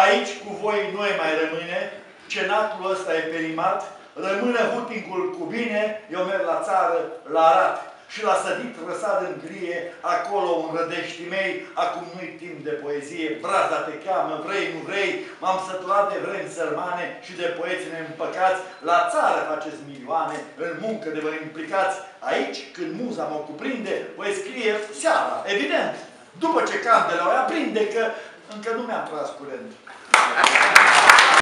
Aici cu voi nu mai rămâne, cenatul ăsta e perimat, rămâne hutingul cu bine, eu merg la țară, la Arat. Și la sădit răsad în grie, acolo în rădeștii mei, acum nu-i timp de poezie, braza te cheamă, vrei, nu vrei, m-am săturat de vremi sărmane și de poeți neîmpăcați, la țară faceți milioane, în muncă de vă implicați, aici, când muza mă cuprinde, voi scrie seara, evident, după ce candela o aprinde, că nunca eu não me atraso por.